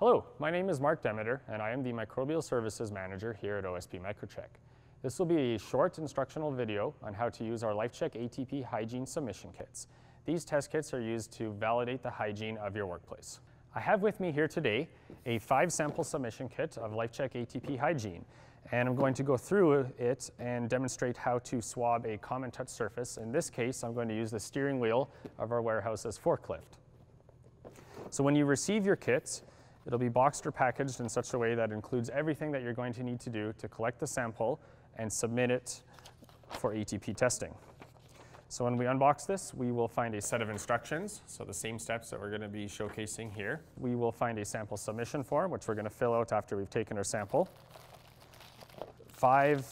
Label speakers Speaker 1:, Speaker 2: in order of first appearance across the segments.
Speaker 1: Hello, my name is Marc Demeter and I am the Microbial Services Manager here at OSP Microcheck. This will be a short instructional video on how to use our LifeCheck ATP Hy-Gene submission kits. These test kits are used to validate the hygiene of your workplace. I have with me here today a five sample submission kit of LifeCheck ATP Hy-Gene and I'm going to go through it and demonstrate how to swab a common touch surface. In this case, I'm going to use the steering wheel of our warehouse's forklift. So when you receive your kits, it'll be boxed or packaged in such a way that includes everything that you're going to need to do to collect the sample and submit it for ATP testing. So when we unbox this, we will find a set of instructions, so the same steps that we're going to be showcasing here. We will find a sample submission form, which we're going to fill out after we've taken our sample. Five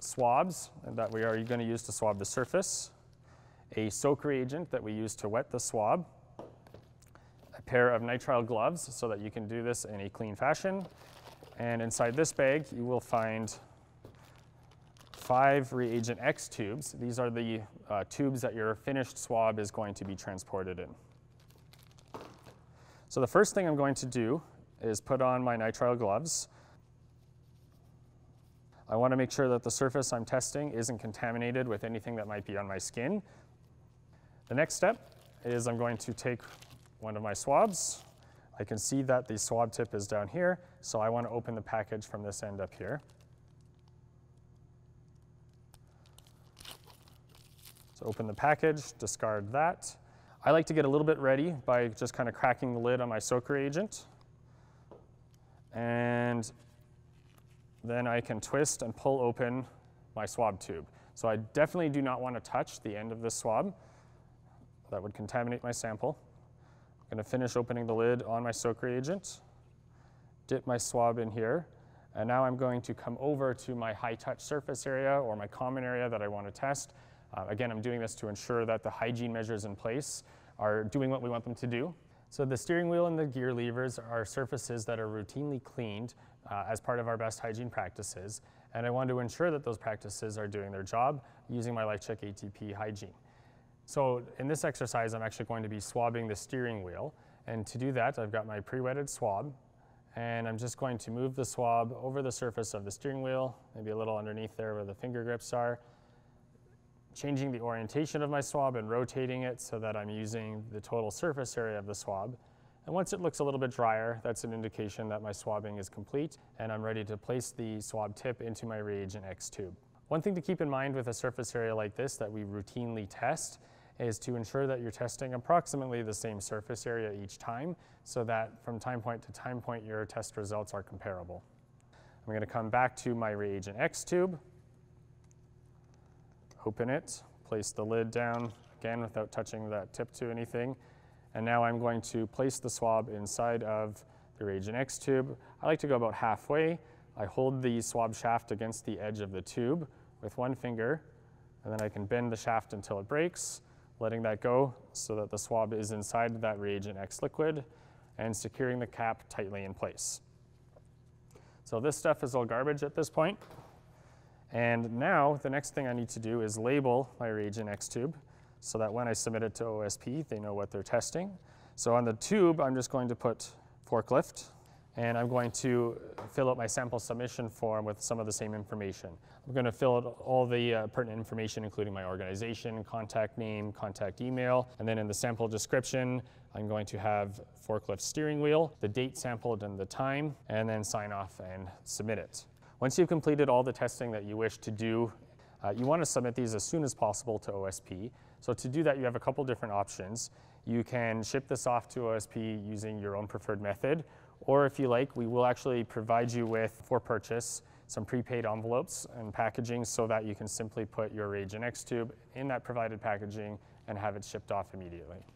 Speaker 1: swabs that we are going to use to swab the surface. A soak reagent that we use to wet the swab pair of nitrile gloves so that you can do this in a clean fashion. And inside this bag, you will find five reagent X tubes. These are the uh, tubes that your finished swab is going to be transported in. So the first thing I'm going to do is put on my nitrile gloves. I want to make sure that the surface I'm testing isn't contaminated with anything that might be on my skin. The next step is I'm going to take one of my swabs. I can see that the swab tip is down here, so I want to open the package from this end up here. So open the package, discard that. I like to get a little bit ready by just kind of cracking the lid on my soak reagent. And then I can twist and pull open my swab tube. So I definitely do not want to touch the end of this swab. That would contaminate my sample. I'm going to finish opening the lid on my soak reagent, dip my swab in here, and now I'm going to come over to my high touch surface area or my common area that I want to test. Uh, again, I'm doing this to ensure that the hygiene measures in place are doing what we want them to do. So the steering wheel and the gear levers are surfaces that are routinely cleaned uh, as part of our best hygiene practices. And I want to ensure that those practices are doing their job using my LifeCheck ATP Hy-Gene. So in this exercise, I'm actually going to be swabbing the steering wheel. And to do that, I've got my pre-wetted swab. And I'm just going to move the swab over the surface of the steering wheel, maybe a little underneath there where the finger grips are, changing the orientation of my swab and rotating it so that I'm using the total surface area of the swab. And once it looks a little bit drier, that's an indication that my swabbing is complete and I'm ready to place the swab tip into my reagent X tube. One thing to keep in mind with a surface area like this that we routinely test is to ensure that you're testing approximately the same surface area each time so that from time point to time point your test results are comparable. I'm going to come back to my reagent X tube, open it, place the lid down again without touching that tip to anything, and now I'm going to place the swab inside of the reagent X tube. I like to go about halfway. I hold the swab shaft against the edge of the tube with one finger, and then I can bend the shaft until it breaks, letting that go so that the swab is inside that reagent X liquid and securing the cap tightly in place. So this stuff is all garbage at this point. And now the next thing I need to do is label my reagent X tube so that when I submit it to OSP, they know what they're testing. So on the tube, I'm just going to put forklift and I'm going to fill out my sample submission form with some of the same information. I'm going to fill out all the uh, pertinent information, including my organization, contact name, contact email, and then in the sample description, I'm going to have forklift steering wheel, the date sampled and the time, and then sign off and submit it. Once you've completed all the testing that you wish to do, uh, you want to submit these as soon as possible to OSP. So to do that, you have a couple different options. You can ship this off to OSP using your own preferred method, or if you like, we will actually provide you with, for purchase, some prepaid envelopes and packaging so that you can simply put your Reagent X tube in that provided packaging and have it shipped off immediately.